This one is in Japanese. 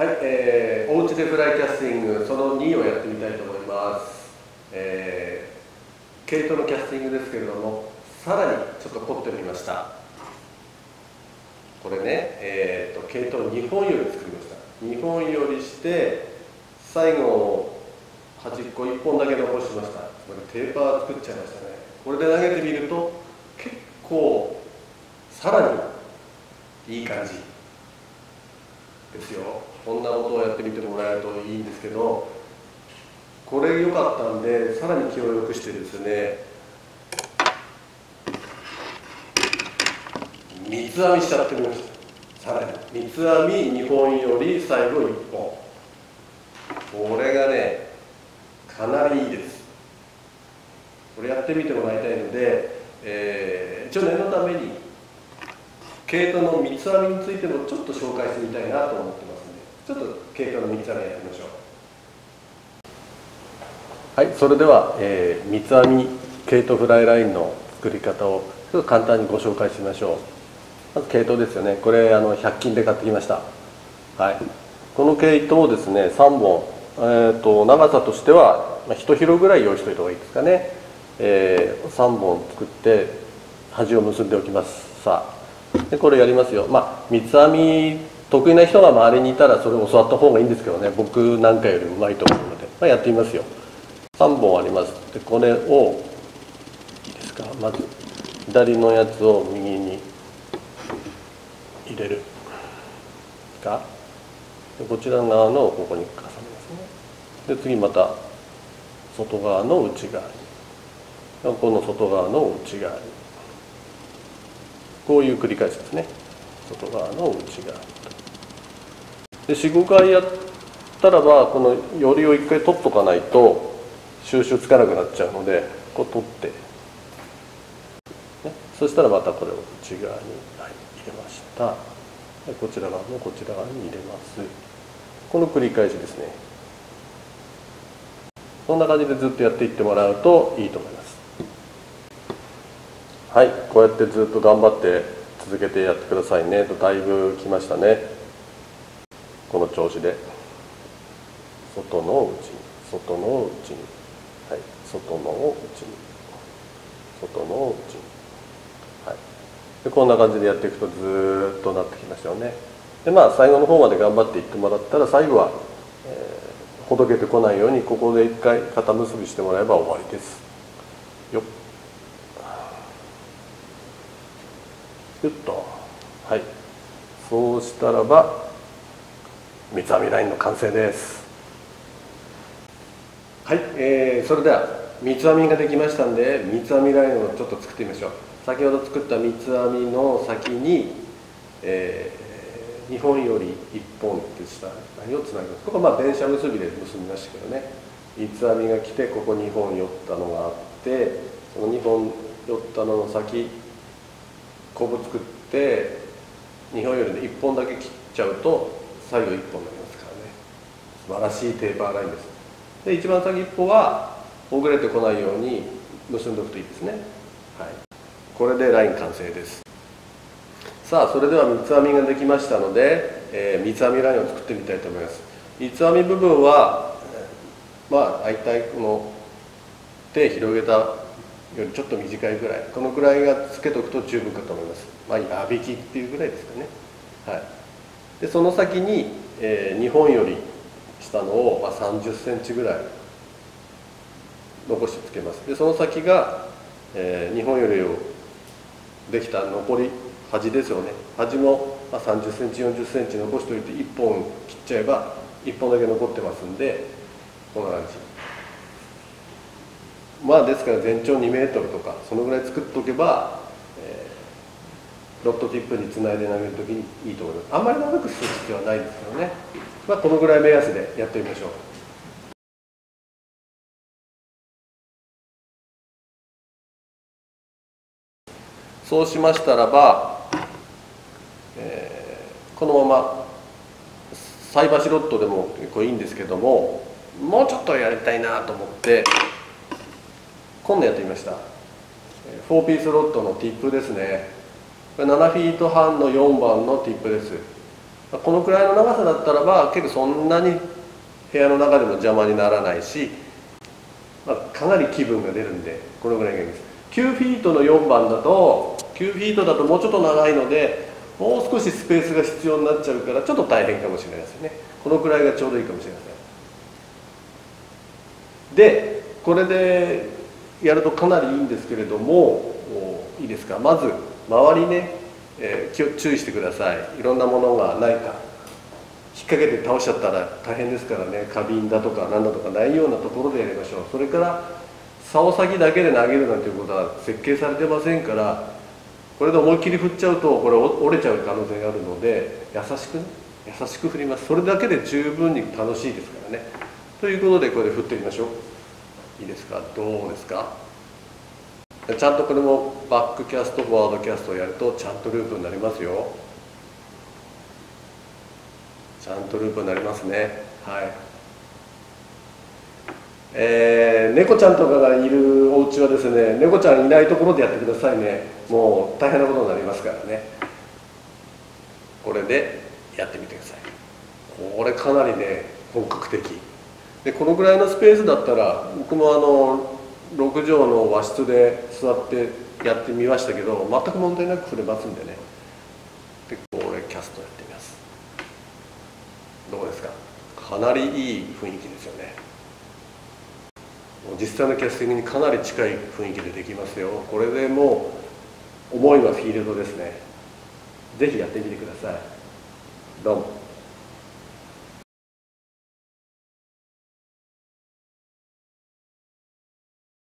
はい、えー、おうちでフライキャスティングその2をやってみたいと思います、えー、毛糸のキャスティングですけれどもさらにちょっと凝ってみました。これね、えーと、毛糸を2本より作りました。2本よりして最後端っこ1本だけ残しました。これテーパー作っちゃいましたね。これで投げてみると結構さらにいい感じ。ですよ。こんなことをやってみてもらえるといいんですけどこれ良かったんでさらに気を良くしてですね三つ編みしちゃってみました。さらに。三つ編み2本より最後1本。これがねかなりいいです。これやってみてもらいたいので、えー、一応念のために毛糸の三つ編みについてもちょっと紹介してみたいなと思ってますのでちょっと経過の3つ編みやってみましょう。はいそれでは、えー、三つ編み毛糸フライラインの作り方をちょっと簡単にご紹介しましょう。まず毛糸ですよね。これあの100均で買ってきました。はい。この毛糸をですね3本、えーと、長さとしては1広ぐらい用意しておいた方がいいですかね、えー、3本作って端を結んでおきます。さあ。でこれやりますよ。まあ三つ編み得意な人が周りにいたらそれを教わった方がいいんですけどね。僕なんかよりうまいと思うので、まあ、やってみますよ。3本あります。でこれをいいですか？まず左のやつを右に入れるか。でこちら側のここに重ねますね。で次また外側の内側に。この外側の内側に。こういう繰り返しですね。外側の内側で45回やったらばこのよりを1回取っとかないと収集つかなくなっちゃうのでこう取って、ね、そしたらまたこれを内側に、はい、入れました。こちら側もこちら側に入れます。この繰り返しですね。こんな感じでずっとやっていってもらうといいと思います。はいこうやってずっと頑張って続けてやってくださいね。とだいぶ来ましたね。この調子で。外の内に。外の内に。はい外の内に。外の内に。はい。でこんな感じでやっていくとずっとなってきましたよね。でまあ最後の方まで頑張っていってもらったら最後は、えー、ほどけてこないようにここで一回肩結びしてもらえば終わりです。よっ。ゆっと。はい。そうしたらば三つ編みラインの完成です。はい、えー、それでは三つ編みができましたんで三つ編みラインをちょっと作ってみましょう。先ほど作った三つ編みの先に、えー、2本より1本ってした何をつなぎます。ここはまあ電車結びで結びましたけどね。三つ編みが来てここ2本寄ったのがあってその2本寄ったのの先こぶ作って2本よりで1本だけ切っちゃうと最後1本になりますからね。素晴らしいテーパーラインです。で一番先っぽはほぐれてこないように結んでおくといいですね、はい、これでライン完成です。さあそれでは三つ編みができましたので、えー、三つ編みラインを作ってみたいと思います。三つ編み部分はまあ大体この手広げたよりちょっと短いぐらい。このくらいがつけとくと十分かと思います。まあ矢引きっていうぐらいですかね。はい。でその先に、えー、2本より下のを、まあ、30センチぐらい残してつけます。でその先が、えー、2本よりをできた残り端ですよね。端も、まあ、30センチ40センチ残しておいて1本切っちゃえば1本だけ残ってますんでこんな感じまあですから全長2メートルとかそのぐらい作っておけばロットティップにつないで投げるときにいいと思います。あんまり長くする必要はないですけどね、まあ、このぐらい目安でやってみましょう。そうしましたらば、えー、このまま菜箸ロットでも結構いいんですけどももうちょっとやりたいなと思って今度やってみました。4ピースロットのティップですね。これ7フィート半の4番のティップです。このくらいの長さだったらば結構そんなに部屋の中でも邪魔にならないし、まあ、かなり気分が出るんでこのぐらいがいいです。9フィートの4番だと9フィートだともうちょっと長いのでもう少しスペースが必要になっちゃうからちょっと大変かもしれないですね。このくらいがちょうどいいかもしれません。でこれでやるとかなりいいんですけれどもいいですか？まず周りね、えー、注意してください。いろんなものがないか。引っ掛けて倒しちゃったら大変ですからね。花瓶だとか何だとかないようなところでやりましょう。それから竿先だけで投げるなんていうことは設計されてませんからこれで思いっきり振っちゃうとこれ折れちゃう可能性があるので優しくね優しく振ります。それだけで十分に楽しいですからね。ということでこれで振ってみましょう。いいですか？どうですか？ちゃんとこれもバックキャストフォワードキャストをやるとちゃんとループになりますよ。ちゃんとループになりますね。はい。えー、猫ちゃんとかがいるお家はですね猫ちゃんいないところでやってくださいね。もう大変なことになりますからね。これでやってみてください。これかなりね本格的。でこのぐらいのスペースだったら僕もあの6畳の和室で座ってやってみましたけど全く問題なく振れますんでね。でこれキャストやってみます。どうですか？かなりいい雰囲気ですよね。実際のキャスティングにかなり近い雰囲気でできますよ。これでもう思いはフィールドですね。ぜひやってみてください。どうも。